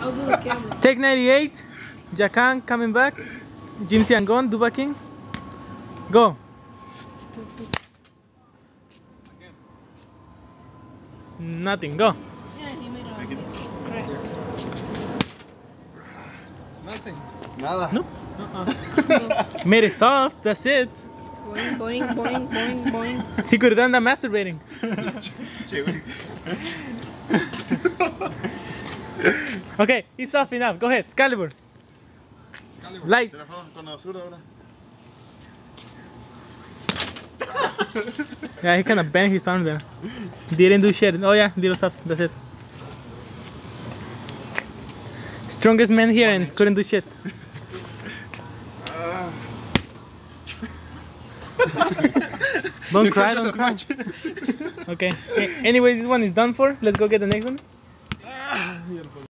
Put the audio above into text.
I'll do the camera. Take 98. Jacan coming back. Jim Siangon, Duba King. Go. Nothing. Go. Yeah, he made a Make it. Nothing. Nada. No. Uh-uh. Made it soft. That's it. Boing, boing, boing, boing, boing. He could have done that masturbating. Okay, he's soft enough. Go ahead, Excalibur. Excalibur. Light. Con la basura ahora. Yeah, he kind of bent his arm there. Didn't do shit. Oh yeah, did soft. That's it. Strongest man here and couldn't do shit. don't cry, don't cry. Okay. Anyway, this one is done for. Let's go get the next one. Ah, beautiful.